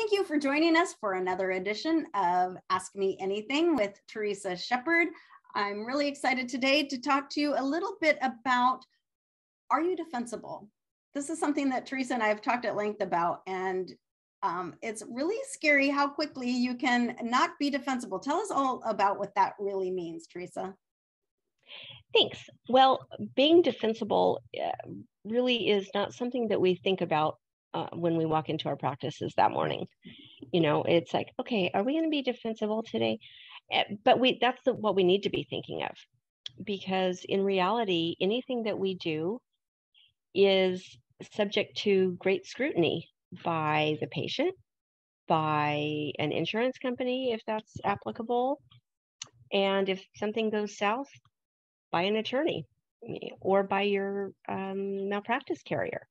Thank you for joining us for another edition of Ask Me Anything with Theresa Sheppard. I'm really excited today to talk to you a little bit about are you defensible? This is something that Theresa and I have talked at length about, and um, it's really scary how quickly you can not be defensible. Tell us all about what that really means, Theresa. Thanks. Well, being defensible uh, really is not something that we think about uh, when we walk into our practices that morning. You know, it's like, okay, are we going to be defensible today? Eh, but we that's the, what we need to be thinking of because in reality, anything that we do is subject to great scrutiny by the patient, by an insurance company, if that's applicable, and if something goes south, by an attorney or by your um, malpractice carrier.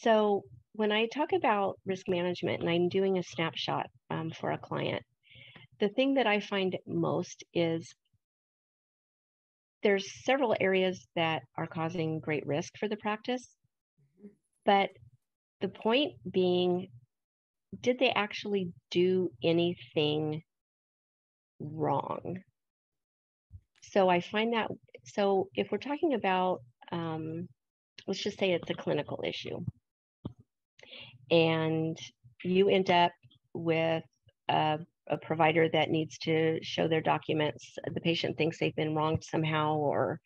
So when I talk about risk management and I'm doing a snapshot um, for a client, the thing that I find most is there's several areas that are causing great risk for the practice, mm-hmm. but the point being, did they actually do anything wrong? So I find that, so if we're talking about, um, let's just say it's a clinical issue, and you end up with a, a, provider that needs to show their documents the patient thinks they've been wronged somehow or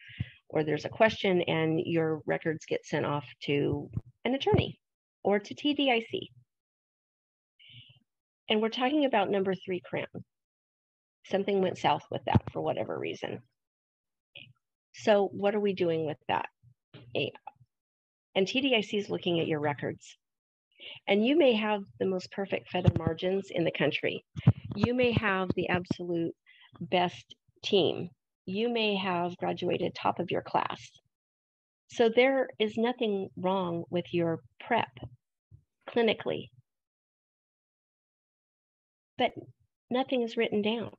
or there's a question and your records get sent off to an attorney or to TDIC. And we're talking about number three crown. Something went south with that for whatever reason. So, what are we doing with that? And TDIC is looking at your records and you may have the most perfect feather margins in the country. You may have the absolute best team. You may have graduated top of your class. So there is nothing wrong with your prep clinically. But nothing is written down.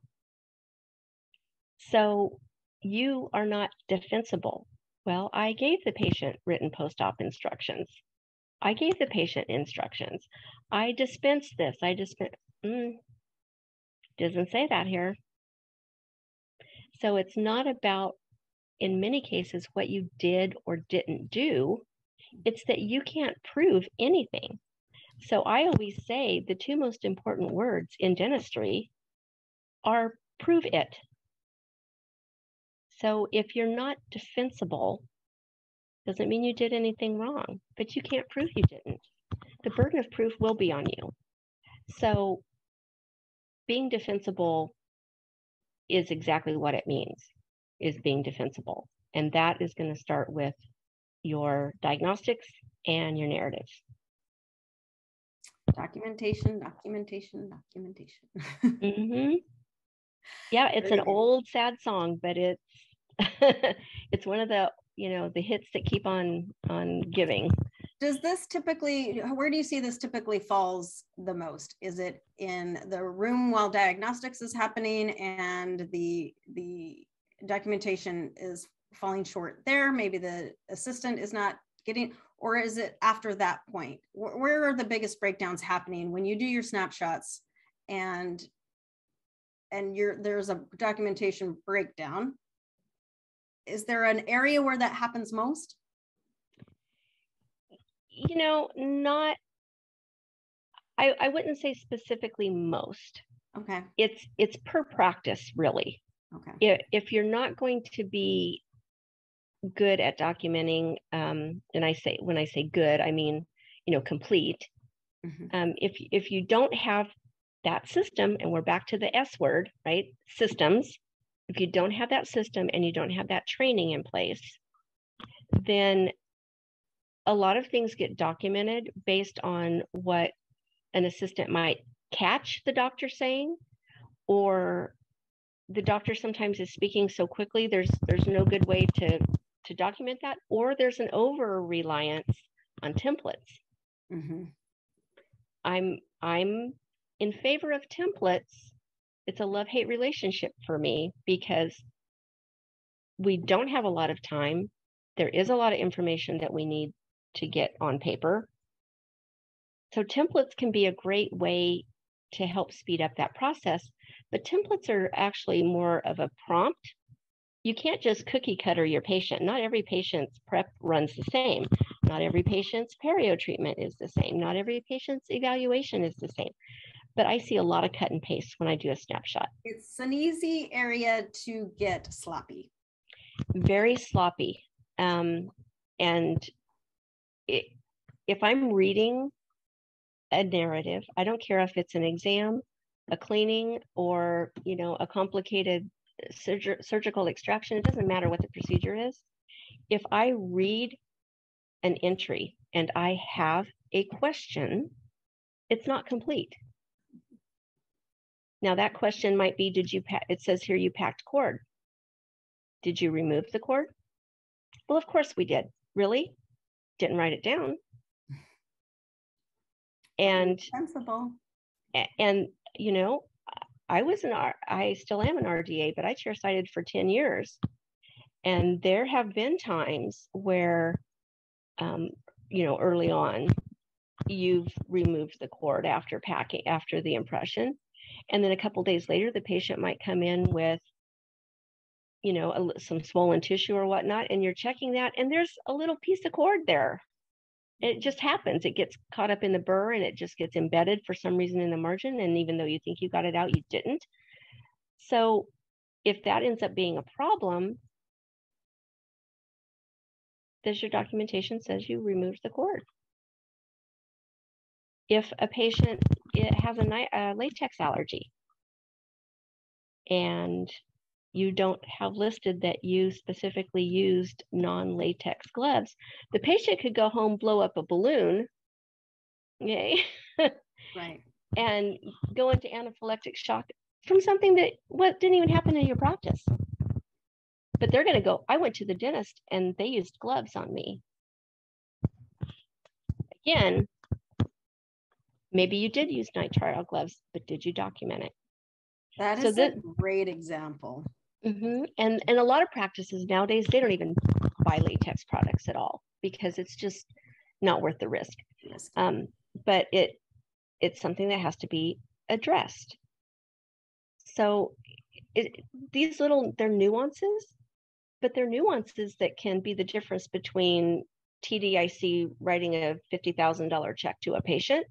So you are not defensible. Well, I gave the patient written post op instructions. I gave the patient instructions. I dispensed this. I dispense. Mm, doesn't say that here. So it's not about, in many cases, what you did or didn't do. It's that you can't prove anything. So I always say the two most important words in dentistry are prove it. So if you're not defensible, doesn't mean you did anything wrong, but you can't prove you didn't. The burden of proof will be on you. So being defensible is exactly what it means is being defensible. And that is going to start with your diagnostics and your narratives. Documentation, documentation, documentation. mm-hmm. Yeah, it's an old sad song, but it's it's one of the you know the hits that keep on on giving. Does this typically where do you see this typically falls the most? Is it in the room while diagnostics is happening and the the documentation is falling short there? Maybe the assistant is not getting or is it after that point? Where are the biggest breakdowns happening when you do your snapshots and and you're there's a documentation breakdown is there an area where that happens most? You know, not I, I wouldn't say specifically most. Okay. It's it's per practice really. Okay. If, if you're not going to be good at documenting, um, and I say when I say good, I mean you know complete. Mm-hmm. Um, if if you don't have that system, and we're back to the S word, right? Systems if you don't have that system and you don't have that training in place, then a lot of things get documented based on what an assistant might catch the doctor saying or the doctor sometimes is speaking so quickly there's there's no good way to to document that or there's an over reliance on templates mm-hmm. i'm i'm in favor of templates it's a love hate relationship for me because we don't have a lot of time. There is a lot of information that we need to get on paper. So templates can be a great way to help speed up that process, but templates are actually more of a prompt. You can't just cookie cutter your patient. Not every patient's prep runs the same. Not every patient's perio treatment is the same. Not every patient's evaluation is the same. But I see a lot of cut and paste when I do a snapshot. It's an easy area to get sloppy. Very sloppy. Um, and it, if I'm reading a narrative, I don't care if it's an exam, a cleaning, or you know, a complicated surg- surgical extraction. It doesn't matter what the procedure is. If I read an entry and I have a question, it's not complete. Now that question might be, did you, it says here you packed cord. Did you remove the cord? Well, of course we did. Really? Didn't write it down. And sensible. And you know, I was an R, I still am an RDA, but I chair sighted for 10 years. And there have been times where, um, you know, early on, you've removed the cord after packing, after the impression. And then a couple days later, the patient might come in with, you know, a, some swollen tissue or whatnot, and you're checking that, and there's a little piece of cord there it just happens. It gets caught up in the burr and it just gets embedded for some reason in the margin. And even though you think you got it out, you didn't. So if that ends up being a problem, does your documentation says you removed the cord? If a patient eh, has a, a latex allergy and you don't have listed that you specifically used non-latex gloves, the patient could go home, blow up a balloon, yay, right, and go into anaphylactic shock from something that what didn't even happen in your practice. But they're going to go, I went to the dentist and they used gloves on me. Again, maybe you did use nitrile gloves, but did you document it? That is so a great example. Mm-hmm. And and a lot of practices nowadays they don't even buy latex products at all because it's just not worth the risk. Um, but it it's something that has to be addressed. So it, these little they're nuances, but they're nuances that can be the difference between TDIC writing a fifty thousand dollar check to a patient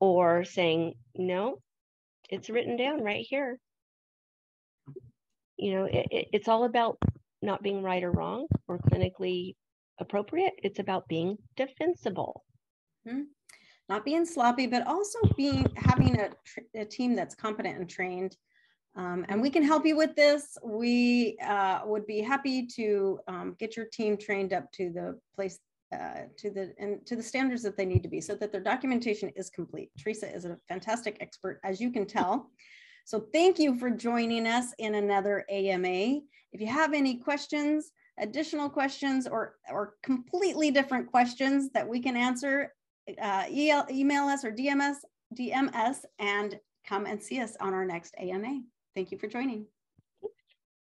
or saying no, it's written down right here you know, it, it, it's all about not being right or wrong or clinically appropriate. It's about being defensible. Mm-hmm. Not being sloppy, but also being having a, a team that's competent and trained. Um, and we can help you with this. We uh, would be happy to um, get your team trained up to the place uh, to the and to the standards that they need to be, so that their documentation is complete. Theresa is a fantastic expert, as you can tell. So thank you for joining us in another AMA. If you have any questions, additional questions, or, or completely different questions that we can answer, uh, email us or DM us, DM us and come and see us on our next AMA. Thank you for joining.